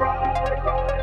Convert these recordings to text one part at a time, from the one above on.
Cry,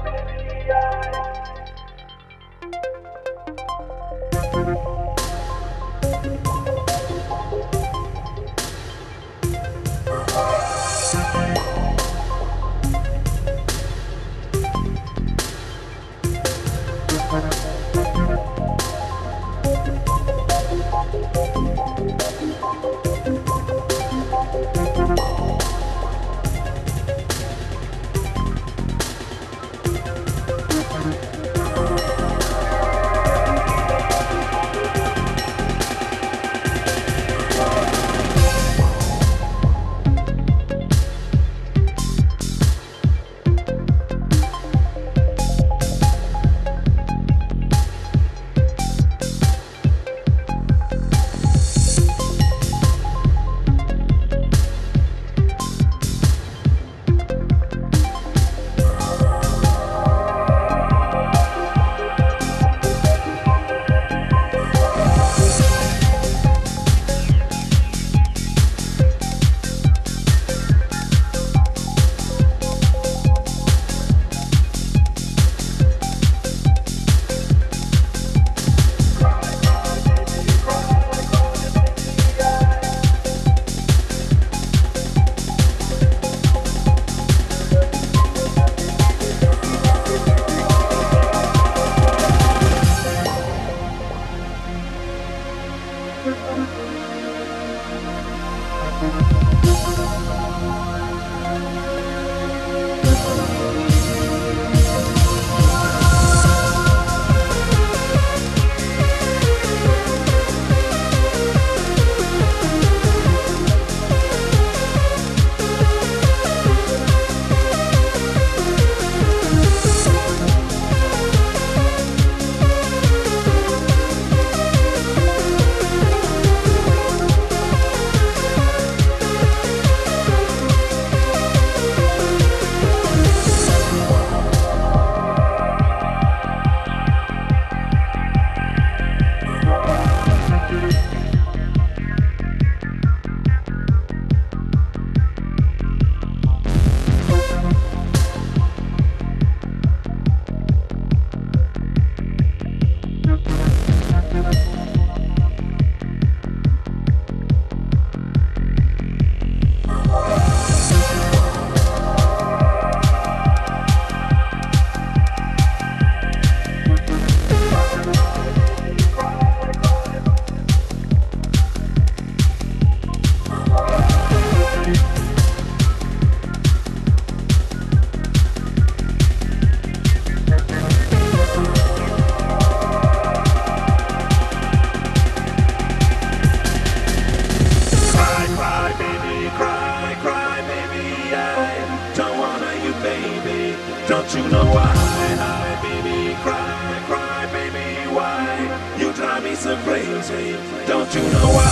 Don't you know why?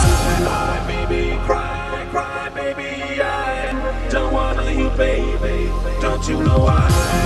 Hi, baby, cry, cry, baby. I don't wanna you, baby. Don't you know why?